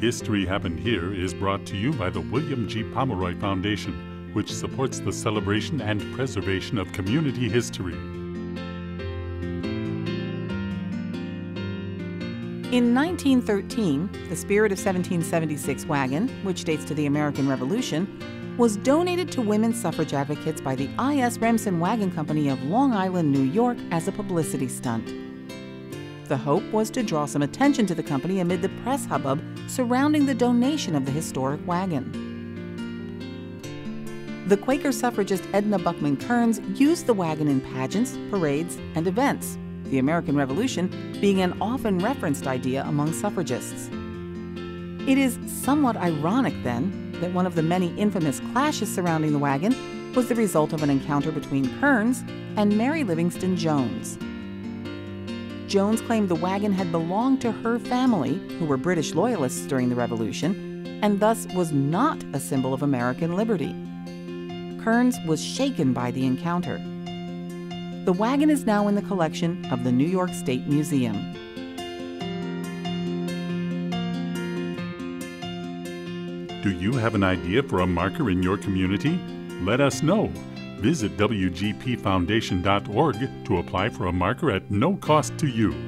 History Happened Here is brought to you by the William G. Pomeroy Foundation, which supports the celebration and preservation of community history. In 1913, the Spirit of 1776 wagon, which dates to the American Revolution, was donated to women's suffrage advocates by the I.S. Remson Wagon Company of Long Island, New York, as a publicity stunt. The hope was to draw some attention to the company amid the press hubbub surrounding the donation of the historic wagon. The Quaker suffragist Edna Buckman Kearns used the wagon in pageants, parades, and events, the American Revolution being an often referenced idea among suffragists. It is somewhat ironic, then, that one of the many infamous clashes surrounding the wagon was the result of an encounter between Kearns and Mary Livingston Jones. Jones claimed the wagon had belonged to her family, who were British loyalists during the Revolution, and thus was not a symbol of American liberty. Kearns was shaken by the encounter. The wagon is now in the collection of the New York State Museum. Do you have an idea for a marker in your community? Let us know. Visit WGPFoundation.org to apply for a marker at no cost to you.